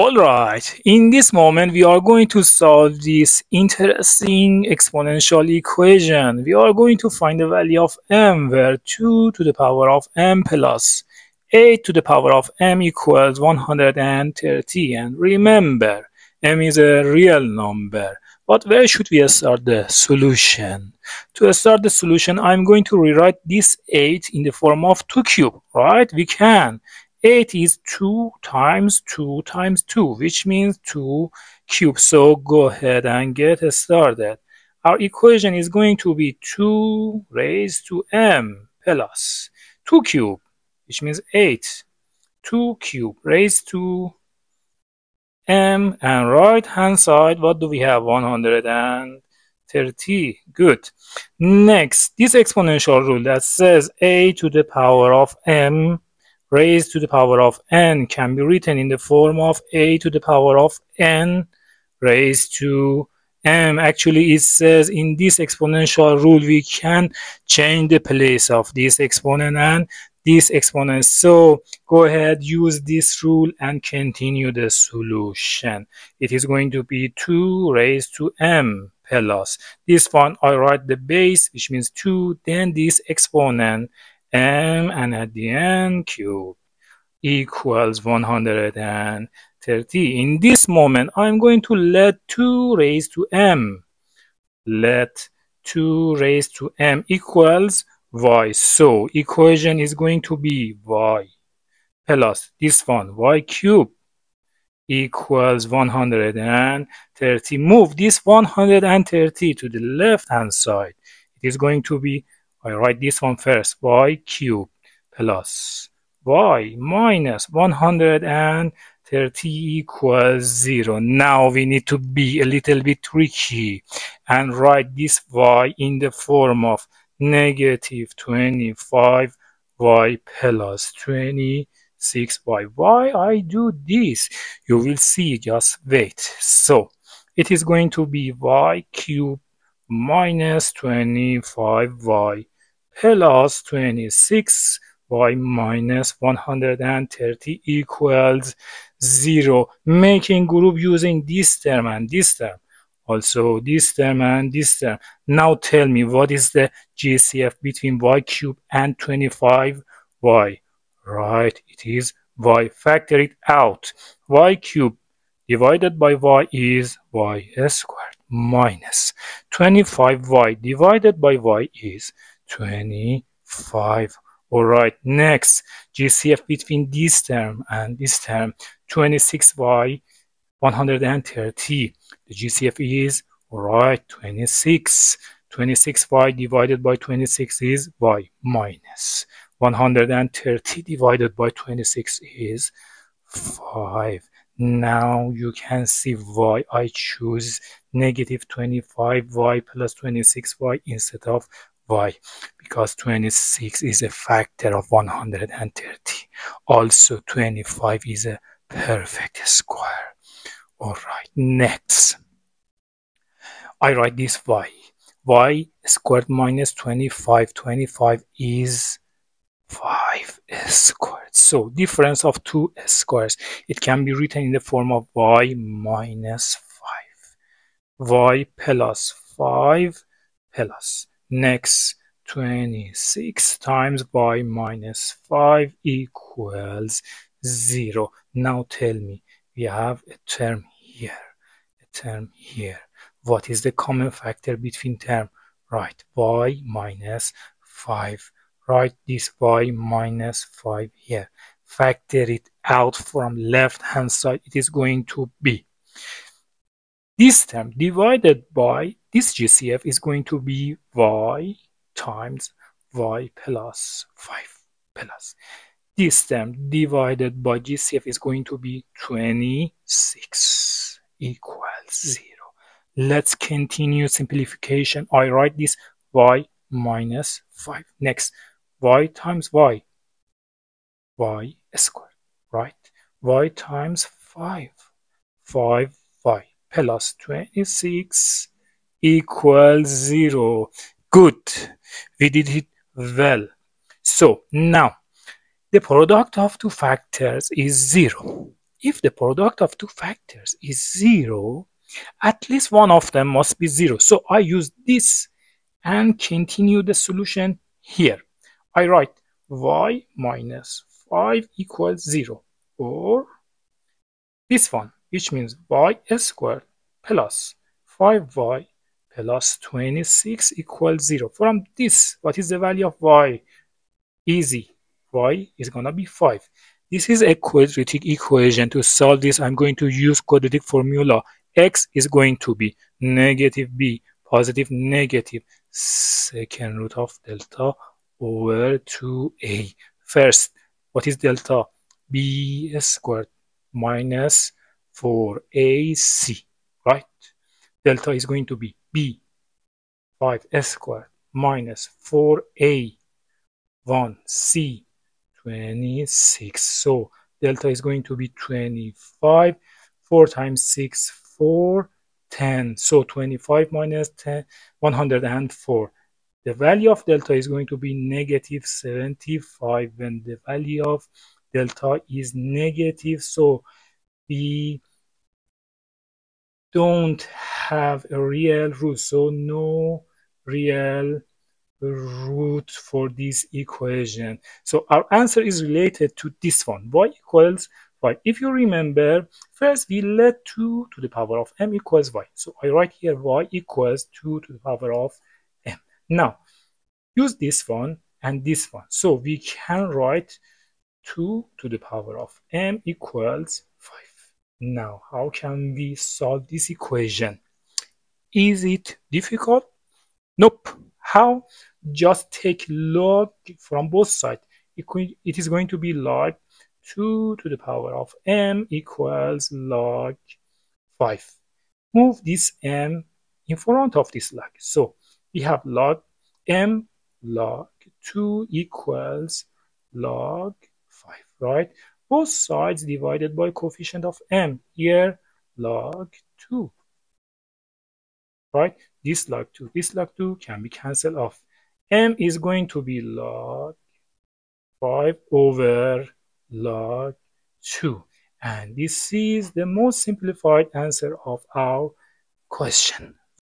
Alright, in this moment we are going to solve this interesting exponential equation. We are going to find the value of m where 2 to the power of m plus 8 to the power of m equals 130 and remember m is a real number. But where should we start the solution? To start the solution I'm going to rewrite this 8 in the form of 2 cube, right? We can 8 is 2 times 2 times 2, which means 2 cubes. So go ahead and get started. Our equation is going to be 2 raised to m plus 2 cube, which means 8. 2 cube raised to m and right hand side, what do we have? 130. Good. Next, this exponential rule that says a to the power of m raised to the power of n can be written in the form of a to the power of n raised to m. Actually, it says in this exponential rule, we can change the place of this exponent and this exponent. So go ahead, use this rule and continue the solution. It is going to be 2 raised to m plus. This one, I write the base, which means 2, then this exponent m and at the end cube equals 130. In this moment, I'm going to let 2 raised to m. Let 2 raised to m equals y. So equation is going to be y plus this one, y cube equals 130. Move this 130 to the left hand side. It is going to be I write this one first, y cubed plus y minus 130 equals 0. Now we need to be a little bit tricky and write this y in the form of negative 25 y plus 26 y. Why I do this? You will see, just wait. So it is going to be y cubed minus 25y plus 26y minus 130 equals 0 making group using this term and this term. Also this term and this term. Now tell me what is the GCF between y cube and 25y right it is y. Factor it out. Y cube divided by y is y squared minus 25y divided by y is 25 all right next. Gcf between this term and this term? 26y 130 the gcf is all right 26 26y divided by 26 is y minus 130 divided by 26 is 5 now you can see why I choose negative 25y plus 26y instead of y because 26 is a factor of 130 also 25 is a perfect square all right next I write this y y squared minus 25 25 is 5 squared. So difference of two squares. It can be written in the form of y minus 5. y plus 5 plus next 26 times by minus 5 equals 0. Now tell me, we have a term here, a term here. What is the common factor between term? Right, y minus 5 write this y minus 5 here. Factor it out from left hand side. It is going to be this term divided by this GCF is going to be y times y plus 5 plus. This term divided by GCF is going to be 26 equals 0. Let's continue simplification. I write this y minus 5. Next, y times y, y squared, right? y times 5, 5y plus 26 equals 0. Good. We did it well. So now, the product of two factors is 0. if the product of two factors is 0, at least one of them must be 0. So I use this and continue the solution here. I write y minus 5 equals 0 or this one which means y squared plus 5y plus 26 equals 0. From this, what is the value of y? Easy. y is going to be 5. This is a quadratic equation. To solve this, I'm going to use quadratic formula. x is going to be negative b, positive negative, second root of delta over 2a. First, what is delta? b squared minus 4ac, right? Delta is going to be b 5s squared minus 4a 1c 26. So delta is going to be 25. 4 times 6, 4, 10. So 25 minus 10, 104. The value of delta is going to be negative 75 when the value of delta is negative. So we don't have a real root, so no real root for this equation. So our answer is related to this one, y equals y. If you remember, first we let 2 to the power of m equals y. So I write here y equals 2 to the power of m. Now, use this one and this one. So we can write 2 to the power of m equals 5. Now, how can we solve this equation? Is it difficult? Nope. How? Just take log from both sides. It is going to be log 2 to the power of m equals log 5. Move this m in front of this log. So we have log m log 2 equals log 5, right? Both sides divided by coefficient of m, here log 2 right? This log 2, this log 2 can be cancelled off. m is going to be log 5 over log 2. And this is the most simplified answer of our question.